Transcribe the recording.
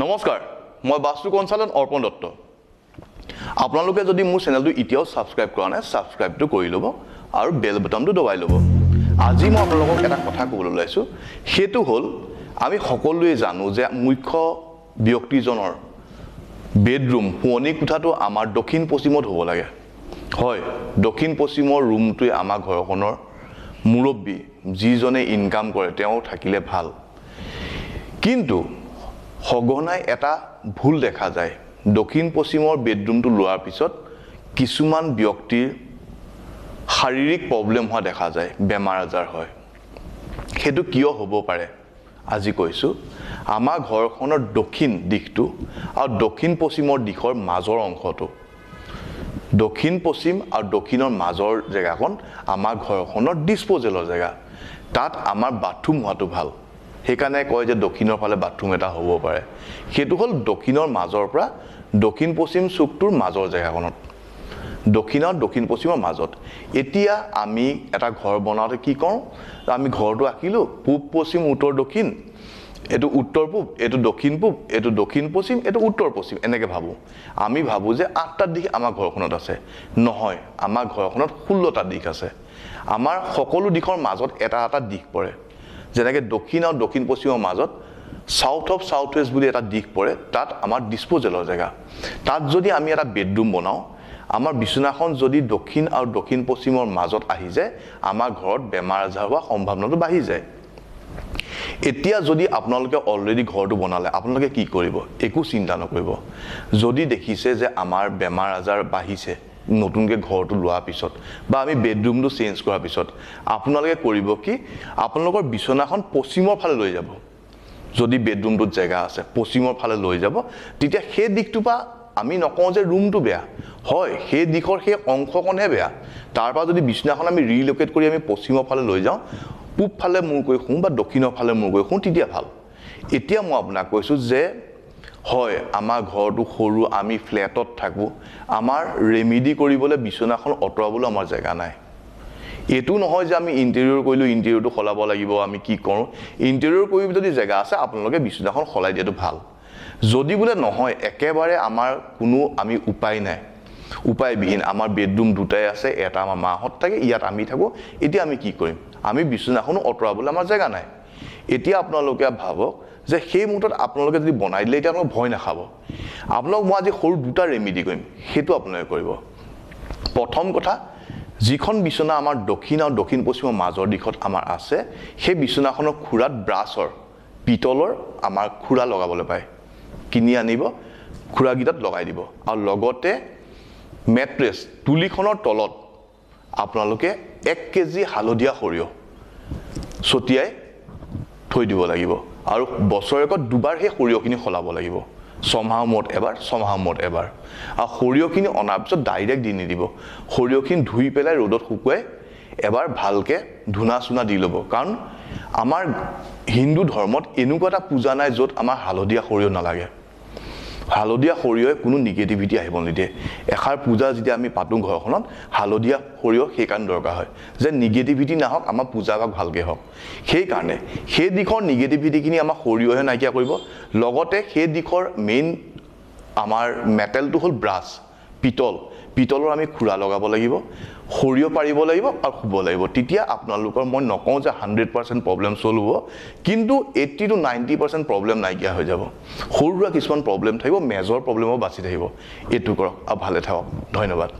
নমস্কাৰ মই বাস্তু কনচালন অৰ্পণ দত্ত। আপোনালোকে যদি মোৰ চেনেলটো এতিয়াও ছাবস্ক্ৰাইব কৰা নাই ছাবস্ক্ৰাইবটো কৰি ল'ব আৰু বেল বটনটো দবাই ল'ব। আজি মই আপোনালোকক এটা কথা ক'বলৈ ওলাইছোঁ। সেইটো হ'ল আমি সকলোৱে জানো যে মুখ্য ব্যক্তিজনৰ বেডৰুম শোৱনি কোঠাটো আমাৰ দক্ষিণ পশ্চিমত হ'ব লাগে। হয় দক্ষিণ পশ্চিমৰ ৰুমটোৱে আমাৰ ঘৰখনৰ মুৰব্বী যিজনে ইনকাম কৰে তেওঁ থাকিলে ভাল। কিন্তু সঘনাই এটা ভুল দেখা যায়। দক্ষিণ পশ্চিমৰ বেডৰুমটো লোৱাৰ পিছত কিছুমান ব্যক্তিৰ শাৰীৰিক প্ৰব্লেম হোৱা দেখা যায় বেমাৰ আজাৰ হয়। সেইটো কিয় হ'ব পাৰে? আজি কৈছোঁ আমাৰ ঘৰখনৰ দক্ষিণ দিশটো আৰু দক্ষিণ পশ্চিমৰ দিশৰ মাজৰ অংশটো। দক্ষিণ পশ্চিম আৰু দক্ষিণৰ মাজৰ জেগাকণ আমাৰ ঘৰখনৰ ডিছপ'জেলৰ জেগা। তাত আমাৰ বাথৰুম হোৱাটো ভাল। সেইকাৰণে কয় যে দক্ষিণৰ ফালে বাথৰুম এটা হ'ব পাৰে। সেইটো হ'ল দক্ষিণৰ মাজৰ পৰা দক্ষিণ পশ্চিম চুকটোৰ মাজৰ দক্ষিণ আৰু দক্ষিণ পশ্চিমৰ মাজত। এতিয়া আমি এটা ঘৰ বনাওঁতে কি কৰোঁ? আমি ঘৰটো আঁকিলোঁ পূব পশ্চিম উত্তৰ দক্ষিণ। এইটো উত্তৰ পূব এইটো দক্ষিণ পূব এইটো দক্ষিণ পশ্চিম এইটো উত্তৰ পশ্চিম এনেকৈ ভাবোঁ। আমি ভাবোঁ যে আঠটা দিশ আমাৰ ঘৰখনত আছে। নহয় আমাৰ ঘৰখনত ষোল্লটা দিশ আছে। আমাৰ সকলো দিশৰ মাজত এটা এটা দিশ পৰে। যেনেকৈ দক্ষিণ আৰু দক্ষিণ পশ্চিমৰ মাজত চাউথ অফ চাউথ ৱেষ্ট বুলি এটা দিশ পৰে তাত আমাৰ ডিছপ'জেলৰ জেগা। তাত যদি আমি এটা বেডৰুম বনাওঁ আমাৰ বিচনাখন যদি দক্ষিণ আৰু দক্ষিণ পশ্চিমৰ মাজত আহি যায় আমাৰ ঘৰত বেমাৰ আজাৰ হোৱা সম্ভাৱনাটো বাঢ়ি যায়। এতিয়া যদি আপোনালোকে অলৰেডি ঘৰটো বনালে আপোনালোকে কি কৰিব? একো চিন্তা নকৰিব। যদি দেখিছে যে আমাৰ বেমাৰ আজাৰ বাঢ়িছে নতুনকৈ ঘৰটো লোৱাৰ পিছত বা আমি বেডৰুমটো চেঞ্জ কৰাৰ পিছত আপোনালোকে কৰিব কি আপোনালোকৰ বিচনাখন পশ্চিমৰ ফালে লৈ যাব। যদি বেডৰুমটোত জেগা আছে পশ্চিমৰ ফালে লৈ যাব তেতিয়া সেই দিশটোৰ পৰা আমি নকওঁ যে ৰুমটো বেয়া। হয় সেই দিশৰ সেই অংশকণহে বেয়া। তাৰ পৰা যদি বিচনাখন আমি ৰিল'কেট কৰি আমি পশ্চিমৰ ফালে লৈ যাওঁ পূব ফালে মূৰ কৰি শুওঁ বা দক্ষিণৰ ফালে মূৰ কৰি শুওঁ তেতিয়া ভাল। এতিয়া মই আপোনাক কৈছোঁ যে হয় আমাৰ ঘৰটো সৰু আমি ফ্লেটত থাকোঁ আমাৰ ৰেমিডি কৰিবলৈ বিচনাখন আঁতৰাবলৈ আমাৰ জেগা নাই। এইটো নহয় যে আমি ইণ্টেৰিয়ৰ কৰিলোঁ ইণ্টেৰিয়ৰটো সলাব লাগিব আমি কি কৰোঁ? ইণ্টেৰিয়ৰ কৰি যদি জেগা আছে আপোনালোকে বিচনাখন সলাই দিয়াটো ভাল। যদি বোলে নহয় একেবাৰে আমাৰ কোনো আমি উপায় নাই। উপায়বিহীন আমাৰ বেডৰুম দুটাই আছে এটা আমাৰ মাহঁত থাকে ইয়াত আমি থাকোঁ এতিয়া আমি কি কৰিম? আমি বিচনাখনো আঁতৰাবলৈ আমাৰ জেগা নাই। এতিয়া আপোনালোকে ভাবক যে সেই মুহূৰ্তত আপোনালোকে যদি বনাই দিলে এতিয়া আপোনালোকে ভয় নাখাব। আপোনালোক মই আজি সৰু দুটা ৰেমিডি কৰিম সেইটো আপোনালোকে কৰিব। প্ৰথম কথা যিখন বিচনা আমাৰ দক্ষিণ আৰু দক্ষিণ পশ্চিমৰ মাজৰ দিশত আমাৰ আছে সেই বিচনাখনৰ খুৰাত ব্ৰাছৰ পিতলৰ আমাৰ খুৰা লগাবলৈ পায়। কিনি আনিব খুৰাকেইটাত লগাই দিব। আৰু লগতে মেট্ৰেছ তুলিখনৰ তলত আপোনালোকে এক কেজি হালধীয়া সৰিয়হ ছটিয়াই থৈ দিব লাগিব। আৰু বছৰেকত দুবাৰ সেই সৰিয়হখিনি সলাব লাগিব। ছমাহৰ মূৰত এবাৰ ছমাহৰ মূৰত এবাৰ। আৰু সৰিয়হখিনি অনাৰ পিছত ডাইৰেক্ট দি নিদিব। সৰিয়হখিনি ধুই পেলাই ৰ'দত শুকুৱাই এবাৰ ভালকৈ ধূনা চুনা দি ল'ব। কাৰণ আমাৰ হিন্দু ধৰ্মত এনেকুৱা এটা পূজা নাই য'ত আমাৰ হালধীয়া সৰিয়হ নালাগে। হালধীয়া সৰিয়হে কোনো নিগেটিভিটি আহিব নিদিয়ে। এষাৰ পূজা যেতিয়া আমি পাতোঁ ঘৰখনত হালধীয়া সৰিয়হ সেইকাৰণে দৰকাৰ হয়। যে নিগেটিভিটি নাহক আমাৰ পূজাভাগ ভালকৈ হওক। সেইকাৰণে সেই দিশৰ নিগেটিভিটিখিনি আমাৰ সৰিয়হে নাইকিয়া কৰিব। লগতে সেই দিশৰ মেইন আমাৰ মেটেলটো হ'ল ব্ৰাছ পিতল। পিতলৰ আমি খুৰা লগাব লাগিব। সৰিয়হ পাৰিব লাগিব আৰু শুব লাগিব। তেতিয়া আপোনালোকৰ মই নকওঁ যে হাণ্ড্ৰেড পাৰ্চেণ্ট প্ৰব্লেম চল্ভ হ'ব কিন্তু eighty two ninety percent problem নাইকিয়া হৈ যাব। সৰু সুৰা কিছুমান প্ৰব্লেম থাকিব মেজৰ প্ৰব্লেমো বাচি থাকিব। এইটো কৰক আৰু ভালে থাকক। ধন্যবাদ।